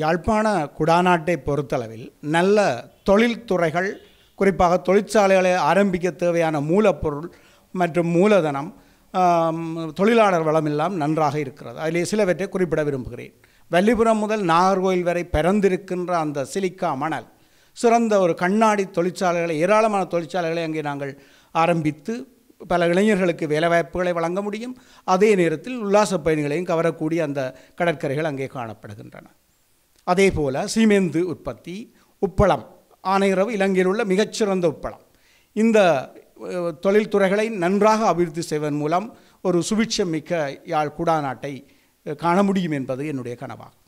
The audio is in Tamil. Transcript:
யாழ்ப்பாண குடாநாட்டை பொறுத்தளவில் நல்ல தொழில்துறைகள் குறிப்பாக தொழிற்சாலைகளை ஆரம்பிக்க தேவையான மூலப்பொருள் மற்றும் மூலதனம் தொழிலாளர் வளம் எல்லாம் நன்றாக இருக்கிறது. அதிலே சிலவற்றை குறிப்பிட விரும்புகிறேன். வள்ளிபுரம் முதல் நாகர்கோவில் வரை பிறந்திருக்கின்ற அந்த சிலிக்கா மணல் சிறந்த ஒரு கண்ணாடி தொழிற்சாலைகளை ஏராளமான தொழிற்சாலைகளை அங்கே நாங்கள் ஆரம்பித்து பல இளைஞர்களுக்கு வேலைவாய்ப்புகளை வழங்க முடியும். அதே நேரத்தில் உல்லாச பயணிகளையும் கவரக்கூடிய அந்த கடற்கரைகள் அங்கே காணப்படுகின்றன. அதே போல் சீமெந்து உற்பத்தி உப்பளம் ஆனையரவு இலங்கையில் உள்ள மிகச்சிறந்த உப்பளம். இந்த தொழில்துறைகளை நன்றாக அபிவிருத்தி செய்வதன் மூலம் ஒரு சுபிட்சம் மிக்க யாழ் குடா நாட்டை காண முடியும் என்பது என்னுடைய கனவாகும்.